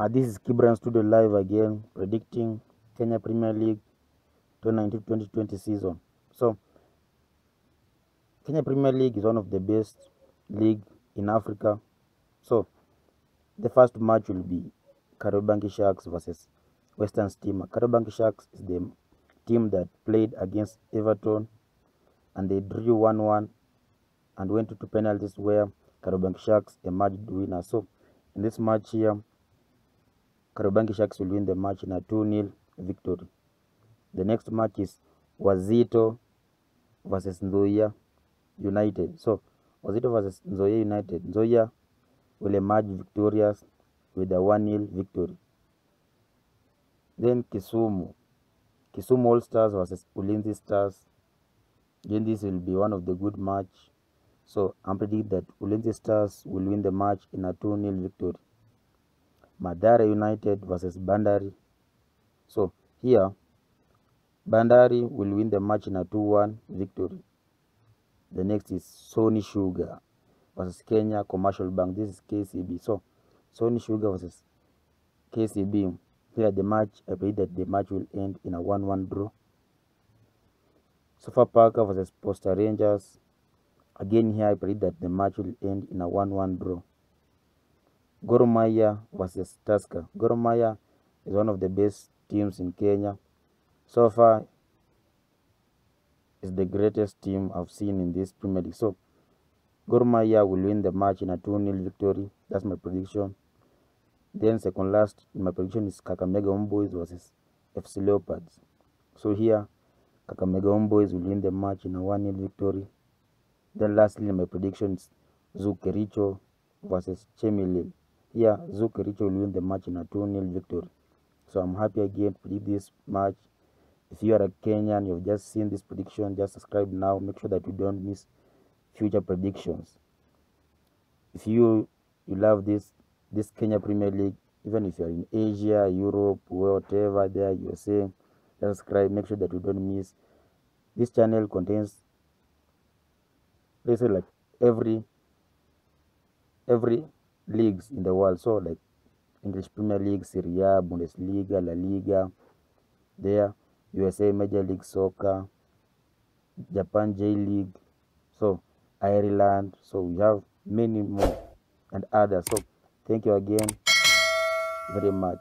Uh, this is Kibran Studio Live again, predicting Kenya Premier League 2019-2020 season. So, Kenya Premier League is one of the best league in Africa. So, the first match will be Kariobangi Sharks versus Western Stima. Kariobangi Sharks is the team that played against Everton and they drew 1-1 and went to two penalties where Kariobangi Sharks emerged winner. So, in this match here, Kariobangi Sharks will win the match in a 2-0 victory. The next match is Wazito versus Nzoia United. So, Wazito versus Nzoia United. Nzoia will emerge victorious with a 1-0 victory. Then Kisumu. Kisumu All Stars versus Ulinzi Stars. Again, this will be one of the good match. So, I'm predicting that Ulinzi Stars will win the match in a 2-0 victory. Mathare United versus Bandari. So, here, Bandari will win the match in a 2-1 victory. The next is Sony Sugar versus Kenya Commercial Bank. This is KCB. So, Sony Sugar versus KCB. Here, the match, I believe that the match will end in a 1 1 draw. Sofapaka versus Posta Rangers. Again, here, I believe that the match will end in a 1 1 draw. Gor Mahia versus Tusker. Gor Mahia is one of the best teams in Kenya. So far, is the greatest team I've seen in this Premier League. So, Gor Mahia will win the match in a 2 0 victory. That's my prediction. Then, second last, my prediction is Kakamega Homeboyz versus FC Leopards. So, here, Kakamega Homeboyz will win the match in a 1 0 victory. Then, lastly, my prediction is Zoo Kericho versus Chemelil. Here, Zoo Kericho will win the match in a 2 0 victory. So, I'm happy again to predict this match. If you are a Kenyan, you've just seen this prediction, just subscribe now. Make sure that you don't miss future predictions. If you you love this this Kenya Premier League, even if you're in Asia, Europe, whatever there you're saying, subscribe. Make sure that you don't miss. This channel contains say like every every leagues in the world. So like English Premier League, Serie A, Bundesliga, La Liga, there, USA Major League Soccer, Japan J League, so Ireland. So we have many more and others. So thank you again very much.